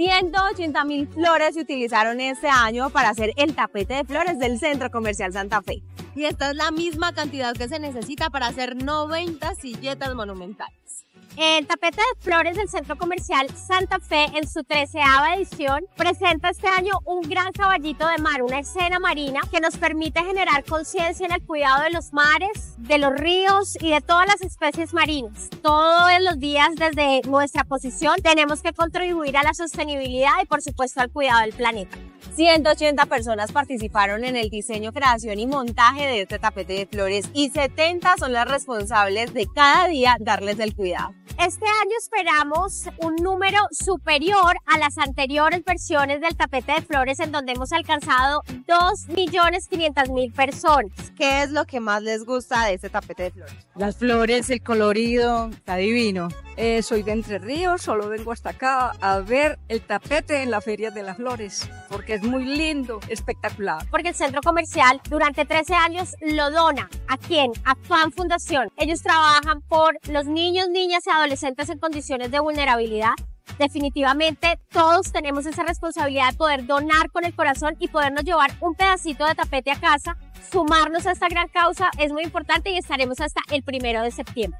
180 mil flores se utilizaron este año para hacer el tapete de flores del Centro Comercial Santa Fe. Y esta es la misma cantidad que se necesita para hacer 90 silletas monumentales. El tapete de flores del Centro Comercial Santa Fe en su treceava edición presenta este año un gran caballito de mar, una escena marina que nos permite generar conciencia en el cuidado de los mares, de los ríos y de todas las especies marinas. Todos los días desde nuestra posición tenemos que contribuir a la sostenibilidad y por supuesto al cuidado del planeta. 180 personas participaron en el diseño, creación y montaje de este tapete de flores y 70 son las responsables de cada día darles el cuidado. Este año esperamos un número superior a las anteriores versiones del tapete de flores en donde hemos alcanzado 2.500.000 personas. ¿Qué es lo que más les gusta de este tapete de flores? Las flores, el colorido, está divino. Eh, soy de Entre Ríos, solo vengo hasta acá a ver el tapete en la Feria de las Flores, porque es muy lindo, espectacular. Porque el centro comercial durante 13 años lo dona. ¿A quién? A FAN Fundación. Ellos trabajan por los niños, niñas y adolescentes en condiciones de vulnerabilidad. Definitivamente todos tenemos esa responsabilidad de poder donar con el corazón y podernos llevar un pedacito de tapete a casa. Sumarnos a esta gran causa es muy importante y estaremos hasta el primero de septiembre.